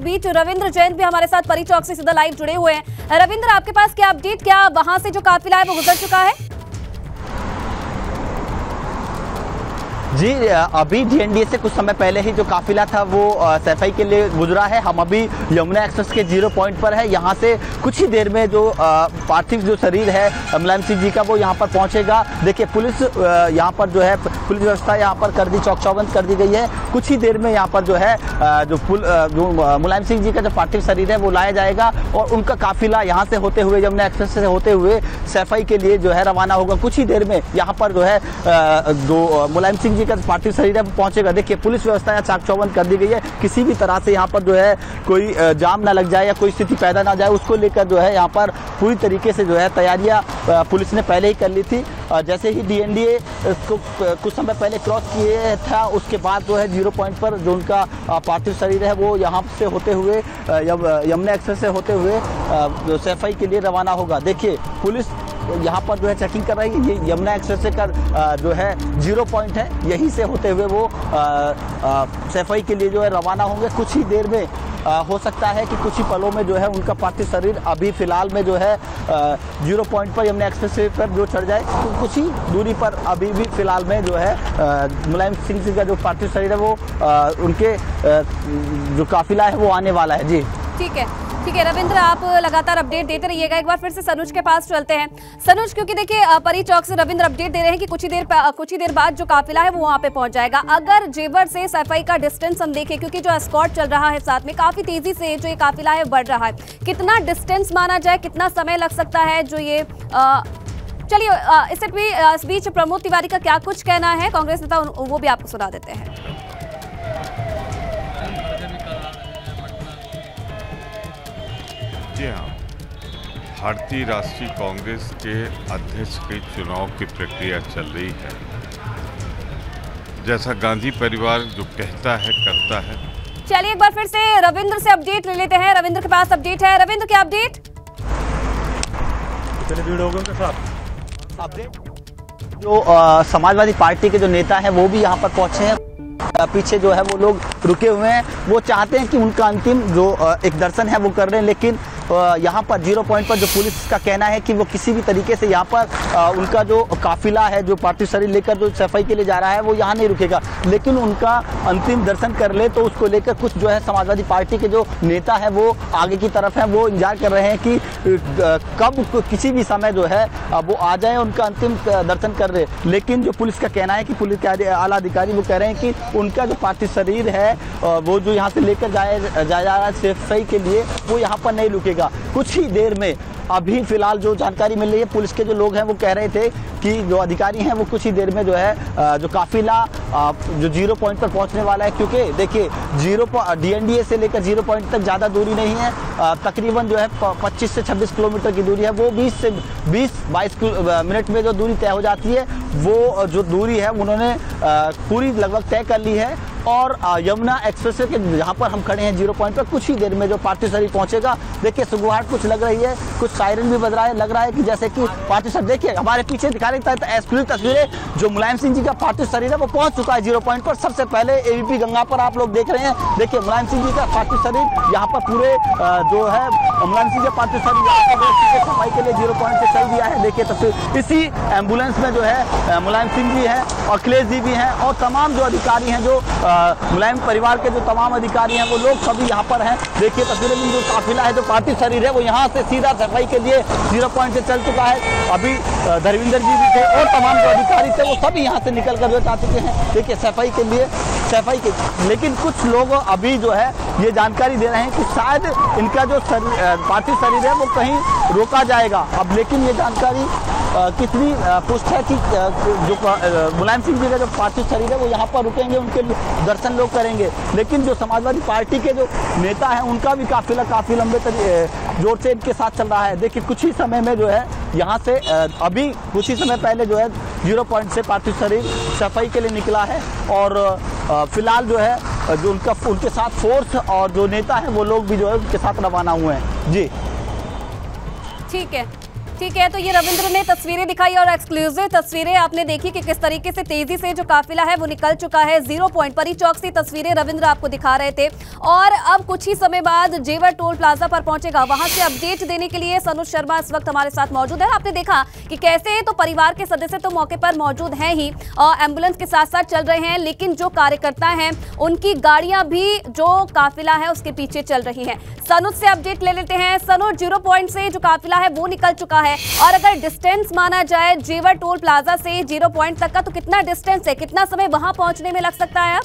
बीच रविंद्र जैन भी हमारे साथ परी चौक से सीधा लाइव जुड़े हुए हैं। रविंद्र, आपके पास क्या अपडेट क्या वहाँ से जो काफिला है वो गुजर चुका है? जी अभी डीएनडीए से कुछ समय पहले ही जो काफिला था वो सफ़ाई के लिए गुजरा है। हम अभी यमुना एक्सप्रेस के ज़ीरो पॉइंट पर है। यहाँ से कुछ ही देर में जो पार्थिव जो शरीर है मुलायम सिंह जी का, वो यहाँ पर पहुँचेगा। देखिए, पुलिस यहाँ पर जो है, पुलिस व्यवस्था यहाँ पर कर दी चौक चौबंद कर दी गई है। कुछ ही देर में यहाँ पर जो है जो पुल जो मुलायम सिंह जी का जो पार्थिव शरीर है, वो लाया जाएगा और उनका काफिला यहाँ से होते हुए, यमुना एक्सप्रेस से होते हुए सफ़ाई के लिए जो है रवाना होगा। कुछ ही देर में यहाँ पर जो है जो मुलायम सिंह जी का पार्थिव शरीर है, वो पहुंचेगा। देखिए, पुलिस व्यवस्था यहाँ चाक चौबंद कर दी गई है। किसी भी तरह से यहाँ पर जो है कोई जाम ना लग जाए या कोई स्थिति पैदा ना जाए, उसको लेकर जो है यहाँ पर पूरी तरीके से जो है तैयारियाँ पुलिस ने पहले ही कर ली थी। जैसे ही डीएनडीए को कुछ समय पहले क्रॉस किए था, उसके बाद जो है ज़ीरो पॉइंट पर जो उनका पार्थिव शरीर है, वो यहाँ से होते हुए यमुना एक्सप्रेस से होते हुए सफ़ाई के लिए रवाना होगा। देखिए, पुलिस यहाँ पर जो है चेकिंग कर रही है ये यमुना एक्सप्रेस कर जो है ज़ीरो पॉइंट है। यहीं से होते हुए वो सफ़ाई के लिए जो है रवाना होंगे। कुछ ही देर में आ, हो सकता है कि कुछ ही पलों में जो है उनका पार्थिव शरीर अभी फ़िलहाल में जो है ज़ीरो पॉइंट पर यमुना एक्सप्रेस पर जो चढ़ जाए। तो कुछ ही दूरी पर अभी भी फ़िलहाल में जो है मुलायम सिंह जी का जो पार्थिव शरीर है वो आ, उनके आ, जो काफिला है वो आने वाला है। जी। ठीक है। ठीक है, रविंद्र, आप लगातार अपडेट देते रहिएगा। एक बार फिर से सनुज के पास चलते हैं। सनुज, क्योंकि देखिए परी चौक से रविंद्र अपडेट दे रहे हैं कि कुछ ही देर कुछ ही देर बाद जो काफिला है, वो वहाँ पे पहुँच जाएगा। अगर जेवर से सफ़ाई का डिस्टेंस हम देखें, क्योंकि जो स्कॉट चल रहा है साथ में, काफ़ी तेज़ी से जो ये काफिला है, बढ़ रहा है। कितना डिस्टेंस माना जाए, कितना समय लग सकता है जो ये चलिए इससे भी इस बीच प्रमोद तिवारी का क्या कुछ कहना है? कांग्रेस नेता वो भी आपको सुना देते हैं। जी हाँ। भारतीय राष्ट्रीय कांग्रेस के अध्यक्ष के चुनाव की प्रक्रिया चल रही है। जैसा गांधी परिवार जो कहता है करता है। चलिए एक बार फिर से रविंद्र से अपडेट ले लेते हैं। रविंद्र के पास अपडेट है। रविंद्र क्या अपडेट? अपडेट? जो समाजवादी पार्टी के जो नेता है वो भी यहाँ पर पहुँचे हैं। पीछे जो है वो लोग रुके हुए हैं। वो चाहते हैं कि उनका अंतिम जो एक दर्शन है वो कर रहे हैं, लेकिन यहाँ पर ज़ीरो पॉइंट पर जो पुलिस का कहना है कि वो किसी भी तरीके से यहाँ पर उनका जो काफिला है, जो पार्थिव शरीर लेकर जो सफ़ाई के लिए जा रहा है, वो यहाँ नहीं रुकेगा। लेकिन उनका अंतिम दर्शन कर ले तो उसको लेकर कुछ जो है समाजवादी पार्टी के जो नेता है, वो आगे की तरफ़ है, वो इंतज़ार कर रहे हैं कि कब किसी भी समय जो है वो आ जाए उनका अंतिम दर्शन कर रहे लेकिन जो पुलिस का कहना है कि पुलिस के आला अधिकारी वो कह रहे हैं कि उनका जो पार्थिव शरीर है वो जो यहाँ से लेकर जाया जा रहा है सेफ्टी के लिए, वो यहाँ पर नहीं रुकेगा। कुछ ही देर में, अभी फ़िलहाल जो जानकारी मिल रही है, पुलिस के जो लोग हैं, वो कह रहे थे कि जो अधिकारी हैं वो कुछ ही देर में जो है जो काफिला जो ज़ीरो पॉइंट पर पहुँचने वाला है, क्योंकि देखिए, ज़ीरो डीएनडीए से लेकर ज़ीरो पॉइंट तक ज़्यादा दूरी नहीं है तकरीबन जो है 25 से 26 किलोमीटर की दूरी है, वो 20 से 20 22 मिनट में जो दूरी तय हो जाती है, वो जो दूरी है, उन्होंने पूरी लगभग तय कर ली है, और यमुना एक्सप्रेस के जहाँ पर हम खड़े हैं ज़ीरो पॉइंट पर, कुछ ही देर में जो पार्थिव पहुंचेगा। देखिए, सुगुहाट कुछ लग रही है, कुछ सायरन भी बज रहा है, लग रहा है कि जैसे कि पार्थिव देखिए, हमारे पीछे दिखा रही एक्सक्लूसिव तस्वीरें जो मुलायम सिंह जी का पार्थिव शरीर है, वो पहुँच चुका है ज़ीरो पॉइंट पर। सबसे पहले एबीपी गंगा पर आप लोग देख रहे हैं। देखिए, मुलायम सिंह जी का पार्थिव शरीर यहाँ पर पूरे जो है, मुलायम सिंह का पार्थिव शरीर सफ़ाई के लिए ज़ीरो पॉइंट से चल दिया है। देखिए तस्वीर। इसी एंबुलेंस में जो है मुलायम सिंह जी है, अखिलेश जी भी हैं और तमाम जो अधिकारी हैं, जो मुलायम परिवार के जो तमाम अधिकारी हैं, वो लोग सभी यहाँ पर हैं। देखिए तस्वीरें में जो काफिला है, जो पार्थिव शरीर है, वो यहाँ से सीधा सफ़ाई के लिए ज़ीरो पॉइंट से चल चुका है। अभी धर्मिंदर जी भी थे और तमाम जो अधिकारी थे, वो सभी यहाँ से निकल कर आ चुके हैं। देखिए, सफ़ाई के लिए, सफ़ाई के लेकिन कुछ लोग अभी जो है, ये जानकारी दे रहे हैं कि शायद इनका जो पार्थिव शरीर है, वो कहीं रोका जाएगा। अब लेकिन ये जानकारी कितनी पुष्ट है कि जो मुलायम सिंह जी का जो पार्थिव शरीर है, वो यहाँ पर रुकेंगे, उनके दर्शन लोग करेंगे। लेकिन जो समाजवादी पार्टी के जो नेता हैं, उनका भी काफिला, काफ़ी लंबे ज़ोर से इनके साथ चल रहा है। देखिए, कुछ ही समय में जो है, यहाँ से अभी कुछ ही समय पहले जो है, ज़ीरो पॉइंट से पार्थिव शरीर सफ़ाई के लिए निकला है और फ़िलहाल जो है, जो उनका, उनके साथ फोर्स और जो नेता है, वो लोग भी जो है उनके साथ रवाना हुए हैं। जी। ठीक है। ठीक है तो ये रविंद्र ने तस्वीरें दिखाई और एक्सक्लूसिव तस्वीरें आपने देखी कि किस तरीके से तेज़ी से जो काफिला है वो निकल चुका है। ज़ीरो पॉइंट परी चौक से तस्वीरें रविंद्र आपको दिखा रहे थे। और अब कुछ ही समय बाद जेवर टोल प्लाजा पर पहुंचेगा। वहाँ से अपडेट देने के लिए सनुज शर्मा इस वक्त हमारे साथ मौजूद है। आपने देखा कि कैसे तो परिवार के सदस्य तो मौके पर मौजूद हैं ही और एंबुलेंस के साथ साथ चल रहे हैं, लेकिन जो कार्यकर्ता हैं, उनकी गाड़ियाँ भी जो काफिला है उसके पीछे चल रही है। सनुज से अपडेट ले लेते हैं। सनुज ज़ीरो पॉइंट से जो काफिला है वो निकल चुका है। और अगर डिस्टेंस माना जाए, जेवर टोल प्लाजा से ज़ीरो पॉइंट तक का तो कितना डिस्टेंस है? कितना समय वहाँ पहुँचने में लग सकता है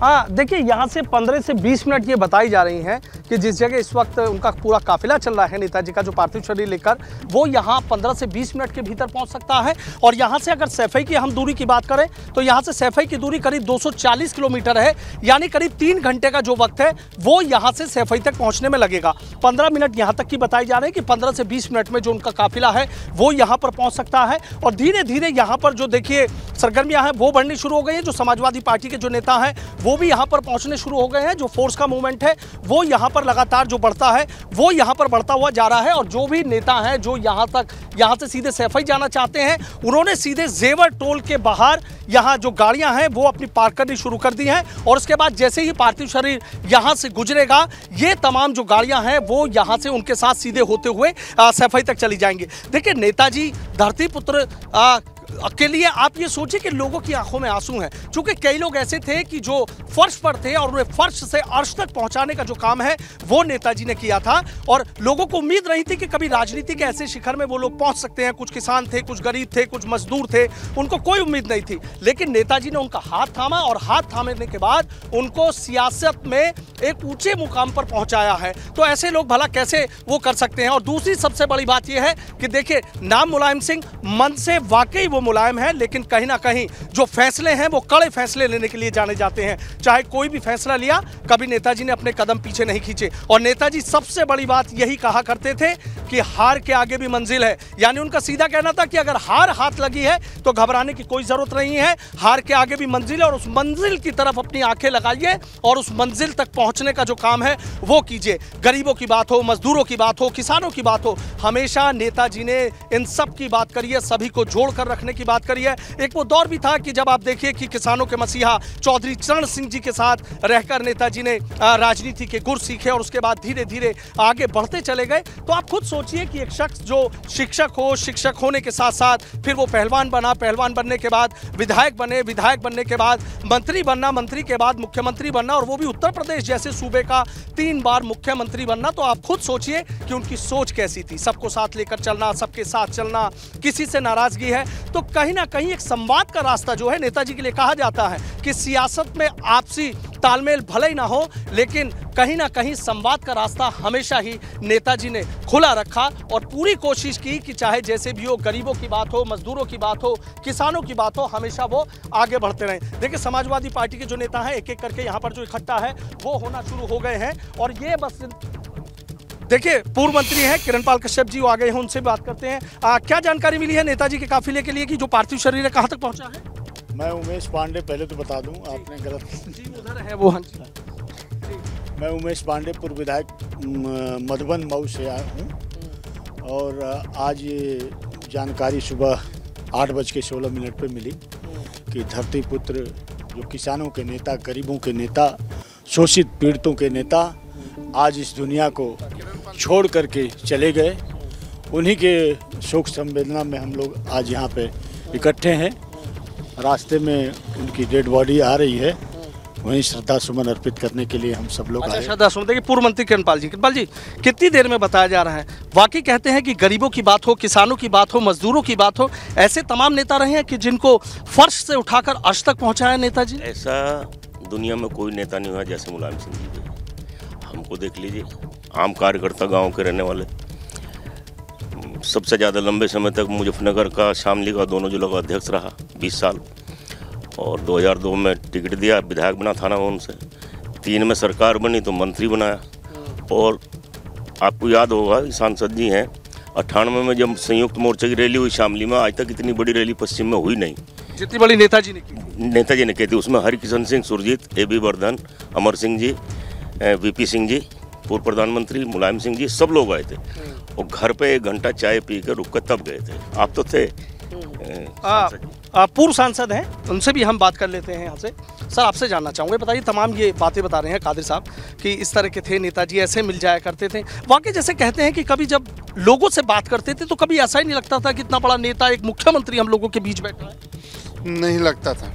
हाँ देखिए, यहाँ से 15 से 20 मिनट ये बताई जा रही हैं कि जिस जगह इस वक्त उनका पूरा काफिला चल रहा है नेताजी का, जो पार्थिव शरीर लेकर, वो यहाँ 15 से 20 मिनट के भीतर पहुँच सकता है। और यहाँ से अगर सैफई की हम दूरी की बात करें तो यहाँ से सैफई की दूरी करीब 240 किलोमीटर है, यानी करीब तीन घंटे का जो वक्त है, वो यहाँ से सैफई तक पहुँचने में लगेगा। पंद्रह मिनट यहाँ तक की बताई जा रही है कि पंद्रह से बीस मिनट में जो उनका काफिला है, वो यहाँ पर पहुँच सकता है। और धीरे धीरे यहाँ पर जो देखिए सरगर्मियाँ हैं, वो बढ़नी शुरू हो गई हैं, जो समाजवादी पार्टी के जो नेता हैं, वो भी यहाँ पर पहुँचने शुरू हो गए हैं, जो फोर्स का मूवमेंट है, वो यहाँ पर लगातार जो बढ़ता है, वो यहाँ पर बढ़ता हुआ जा रहा है और जो भी नेता हैं, जो यहाँ तक, यहाँ से सीधे सैफई जाना चाहते हैं, उन्होंने सीधे जेवर टोल के बाहर यहाँ जो गाड़ियाँ हैं, वो अपनी पार्क करनी शुरू कर दी हैं और उसके बाद जैसे ही पार्थिव शरीर यहाँ से गुजरेगा, ये तमाम जो गाड़ियाँ हैं, वो यहाँ से उनके साथ सीधे होते हुए सैफई तक चली जाएँगी। देखिए, नेताजी धरती पुत्र के लिए आप ये सोचिए कि लोगों की आँखों में आँसू हैं। क्योंकि कई लोग ऐसे थे कि जो फर्श पर थे और उन्हें फर्श से अर्श तक पहुँचाने का जो काम है, वो नेताजी ने किया था। और लोगों को उम्मीद नहीं थी कि कभी राजनीति के ऐसे शिखर में वो लोग पहुँच सकते हैं। कुछ किसान थे, कुछ गरीब थे, कुछ मजदूर थे, उनको कोई उम्मीद नहीं थी। लेकिन नेताजी ने उनका हाथ थामा और हाथ थामने के बाद उनको सियासत में एक ऊँचे मुकाम पर पहुँचाया है। तो ऐसे लोग भला कैसे वो कर सकते हैं? और दूसरी सबसे बड़ी बात यह है कि देखिए, नाम मुलायम सिंह मन से वाकई वो मुलायम है, लेकिन कहीं ना कहीं जो फैसले हैं, वो कड़े फैसले लेने के लिए जाने जाते हैं। चाहे कोई भी फैसला लिया, कभी नेताजी ने अपने कदम पीछे नहीं खींचे। और नेताजी सबसे बड़ी बात यही कहा करते थे कि हार के आगे भी मंजिल है। यानी उनका सीधा कहना था कि अगर हार हाथ लगी है तो घबराने की कोई ज़रूरत नहीं है। हार के आगे भी मंजिल है और उस मंजिल की तरफ़ अपनी आँखें लगाइए और उस मंजिल तक पहुँचने का जो काम है, वो कीजिए। गरीबों की बात हो, मजदूरों की बात हो, किसानों की बात हो, हमेशा नेताजी ने इन सब की बात करी है, सभी को जोड़ कर रखने की बात करी है। एक वो दौर भी था कि जब आप देखिए कि किसानों के मसीहा चौधरी चरण सिंह जी के साथ रहकर नेताजी ने राजनीति के गुर सीखे और उसके बाद धीरे धीरे आगे बढ़ते चले गए। तो आप खुद सोचिए कि एक शख्स जो शिक्षक हो, शिक्षक होने के साथ साथ फिर वो पहलवान बना, पहलवान बनने के बाद विधायक बने, विधायक बनने के बाद मंत्री बनना, मंत्री के बाद मुख्यमंत्री बनना और वो भी उत्तर प्रदेश जैसे सूबे का तीन बार मुख्यमंत्री बनना। तो आप खुद सोचिए कि उनकी सोच कैसी थी। सबको साथ लेकर चलना, सबके साथ चलना, किसी से नाराज़गी है? तो कहीं ना कहीं एक संवाद का रास्ता जो है नेताजी के लिए कहा जाता है कि सियासत में आपसी तालमेल भले ही ना हो, लेकिन कहीं ना कहीं संवाद का रास्ता हमेशा ही नेताजी ने खुला रखा और पूरी कोशिश की कि चाहे जैसे भी हो, गरीबों की बात हो, मजदूरों की बात हो, किसानों की बात हो, हमेशा वो आगे बढ़ते रहे। देखिए, समाजवादी पार्टी के जो नेता हैं एक एक करके यहाँ पर जो इकट्ठा है, वो होना शुरू हो गए हैं और ये बस देखिए पूर्व मंत्री हैं किरणपाल कश्यप जी वो आ गए हैं उनसे बात करते हैं। आ, क्या जानकारी मिली है नेताजी के काफिले के लिए कि जो पार्थिव शरीर है कहाँ तक पहुँचा है? मैं उमेश पांडे पहले तो बता दूँ आपने गलत जी उधर है वो हाँ मैं उमेश पांडे पूर्व विधायक मधुबन मऊ से आया हूँ। और आज ये जानकारी सुबह आठ बज के सोलह मिनट पर मिली कि धरती पुत्र जो किसानों के नेता गरीबों के नेता शोषित पीड़ितों के नेता आज इस दुनिया को छोड़ करके चले गए। उन्हीं के शोक संवेदना में हम लोग आज यहाँ पे इकट्ठे हैं। रास्ते में उनकी डेड बॉडी आ रही है। वहीं श्रद्धा सुमन अर्पित करने के लिए हम सब लोग अच्छा आए। श्रद्धा सुमन देखिए पूर्व मंत्री किरणपाल जी किरणपाल जी कितनी देर में बताया जा रहा है? वाकई कहते हैं कि गरीबों की बात हो किसानों की बात हो मजदूरों की बात हो ऐसे तमाम नेता रहे हैं कि जिनको फर्श से उठाकर अर्श तक पहुँचाया नेताजी? ऐसा दुनिया में कोई नेता नहीं हुआ जैसे मुलायम सिंह जी। हमको देख लीजिए। आम कार्यकर्ता गाँव के रहने वाले। सबसे ज़्यादा लंबे समय तक मुजफ्फरनगर का शामली का दोनों जिलों का अध्यक्ष रहा 20 साल। और 2002 में टिकट दिया विधायक बना थाना भवन से तीन में सरकार बनी तो मंत्री बनाया। और आपको याद होगा सांसद जी हैं अट्ठानवे में जब संयुक्त मोर्चे की रैली हुई शामली में आज तक इतनी बड़ी रैली पश्चिम में हुई नहीं। जितनी बड़ी नेताजी ने की नेताजी ने कही थी उसमें Harkishan Singh Surjeet A B Vardhan Amar Singh ji VP Singh ji पूर्व प्रधानमंत्री मुलायम सिंह जी सब लोग आए थे। और घर पे एक घंटा चाय पी कर रुक कर तब गए थे। आप तो थे। आ, पूर्व सांसद हैं उनसे भी हम बात कर लेते हैं यहाँ से सर आपसे जानना चाहूँगे बताइए तमाम ये बातें बता रहे हैं कादिर साहब कि इस तरह के थे नेताजी ऐसे मिल जाया करते थे। वाकई जैसे कहते हैं कि कभी जब लोगों से बात करते थे तो कभी ऐसा ही नहीं लगता था कि इतना बड़ा नेता एक मुख्यमंत्री हम लोगों के बीच बैठा है। नहीं लगता था।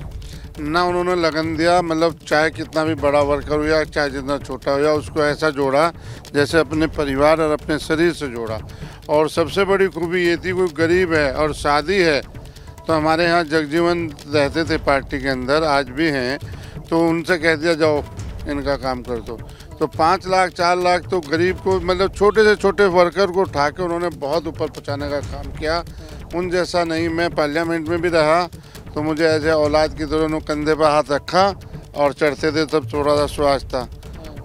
ना उन्होंने लगन दिया मतलब चाहे कितना भी बड़ा वर्कर हो या चाहे जितना छोटा हो या उसको ऐसा जोड़ा जैसे अपने परिवार और अपने शरीर से जोड़ा। और सबसे बड़ी खूबी ये थी, कोई गरीब है और शादी है तो हमारे यहाँ जगजीवन रहते थे पार्टी के अंदर, आज भी हैं तो उनसे कह दिया, जाओ, इनका काम कर दो। तो पाँच लाख, चार लाख तो गरीब को मतलब छोटे से छोटे वर्कर को उठा के उन्होंने बहुत ऊपर पहुँचाने का काम किया। उन जैसा नहीं, मैं पार्लियामेंट में भी रहा तो मुझे ऐसे औलाद की तरह उन्होंने कंधे पर हाथ रखा और चढ़ते थे तब थोड़ा सा श्वास था।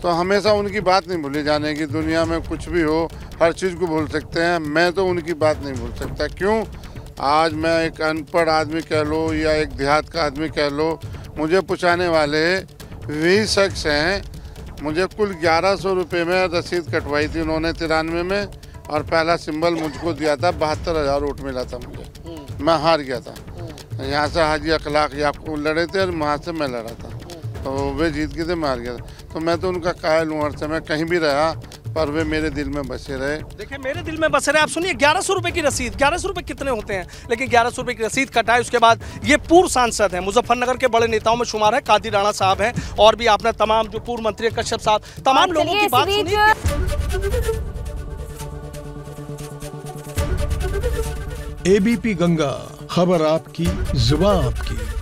तो हमेशा उनकी बात नहीं भूली जाने की दुनिया में कुछ भी हो हर चीज़ को भूल सकते हैं। मैं तो उनकी बात नहीं भूल सकता। क्यों? आज मैं एक अनपढ़ आदमी कह लो या एक देहात का आदमी कह लो मुझे पुछाने वाले वही शख्स हैं। मुझे कुल ग्यारह सौ रुपये में रसीद कटवाई थी उन्होंने तिरानवे में और पहला सिंबल मुझको दिया था बहत्तर हज़ार वोट मिला था मुझे। मैं हार गया था। यहाँ से हाजी अखलाक याकूब लड़े थे और वहाँ से मैं लड़ा था। तो वे जीत गए थे मैं हार गया था। तो मैं तो उनका कायल हूँ हर समय कहीं भी रहा पर वे मेरे दिल में बसे रहे। देखिए मेरे दिल में बस रहे। आप सुनिए ग्यारह सौ रुपए की रसीद ग्यारह सौ रुपए कितने होते हैं? लेकिन ग्यारह सौ रुपए की रसीद कटाए उसके बाद ये पूर्व सांसद हैं। मुजफ्फरनगर के बड़े नेताओं में शुमार है कादी राणा साहब हैं और भी आपने तमाम जो पूर्व मंत्री हैं, कश्यप साहब तमाम लोगों की बात बीच सुनी एबीपी गंगा। खबर आपकी जुबा आपकी।